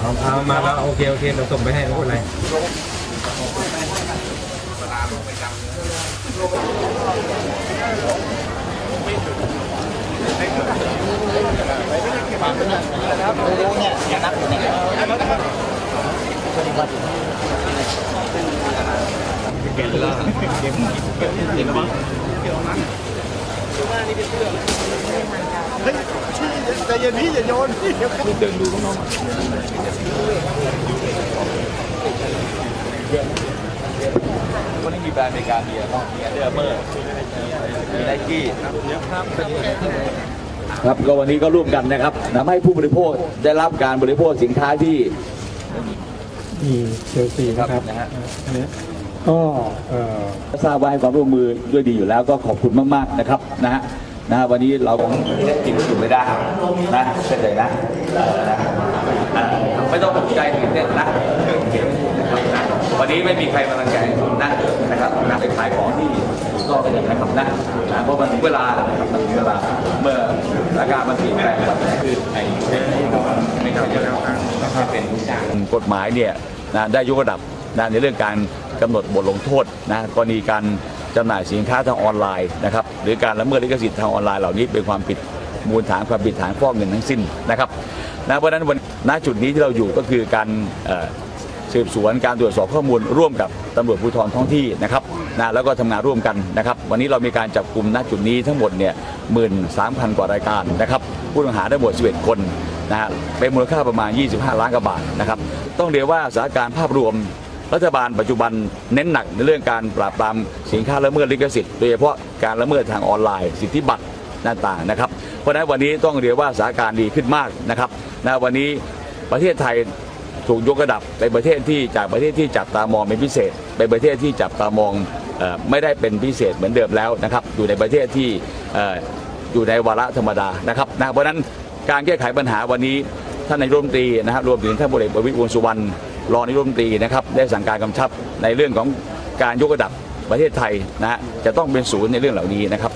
เอาเอามาแล้วโอเคโอเคเราส่งไปให้ไม่เป็นไรใจเย็นพี่อย่าโยนพี่เดี๋ยววันนี้มีแบรนด์อเมริกาเบียร์มีอันเดอร์เมอร์มีไนกี้ครับก็วันนี้ก็ร่วมกันนะครับทำให้ผู้บริโภคได้รับการบริโภคสินค้าที่นี่เชลซีนะครับนะฮะอันนี้ก็เอ่อทราบว่าให้ความร่วมมือด้วยดีอยู่แล้วก็ขอบคุณมาก ๆ นะครับนะฮะ นะวันนี้เราคงกินอยู่ไม่ได้นะเป็นไรนะเออนะไม่ต้องตกใจตื่นเต้นนะนะครับนะวันนี้ไม่มีใครมาลังแกนะนะครับนะไปขายของที่ถูกต้องกันนะครับนะนะเพราะมันถึงเวลานะครับมันถึงเวลาเมื่ออาการมันเปลี่ยนแปลงแบบนี้คือไอ้ไม่ใช่จะแล้วนะครับเป็นกฎหมายเนี่ยนะได้ยกระดับนะในเรื่องการกำหนดบทลงโทษนะกรณีการ จำหน่ายสินค้าทางออนไลน์นะครับหรือการละเมิดลิขสิทธิ์ทางออนไลน์เหล่านี้เป็นความผิดมูลฐานความผิดฐานฟอกเงินทั้งสิ้นนะครับนะเพราะฉะนั้นวันณจุดนี้ที่เราอยู่ก็คือการสืบสวนการตรวจสอบข้อมูลร่วมกับตำรวจภูธรท้องที่นะครับนะแล้วก็ทำงานร่วมกันนะครับวันนี้เรามีการจับกลุ่มณจุดนี้ทั้งหมดเนี่ยหมื่นสามพันกว่ารายการนะครับผู้ต้องหาทั้หมด11 คนนะฮะเป็นมูลค่าประมาณ 25 ล้านกว่าบาทนะครับต้องเรียกว่าสถานการณ์ภาพรวม รัฐบาลปัจจุบันเน้นหนักในเรื่องการปราบปรามสินค้าละเมิดลิขสิทธิ์โดยเฉพาะการละเมิดทางออนไลน์ สิทธิบัตรต่างๆนะครับ เพราะฉะนั้นวันนี้ต้องเรียกว่าสถานการณ์ดีขึ้นมากนะครับนะวันนี้ประเทศไทยถูกยกระดับเป็นประเทศที่จากประเทศที่จับตามองเป็นพิเศษเป็นประเทศที่จับตามองไม่ได้เป็นพิเศษเหมือนเดิมแล้วนะครับอยู่ในประเทศที่ออยู่ในวาระธรรมดานะครับนะเพราะนั้นการแก้ไขปัญหาวันนี้ท่านนายรัฐมนตรีนะครับรวมถึงท่านพลเอกประวิตรวงสุวรรณ รองนายกรัฐมนตรีนะครับได้สั่งการกำชับในเรื่องของการยกระดับประเทศไทยนะฮะจะต้องเป็นศูนย์ในเรื่องเหล่านี้นะครับ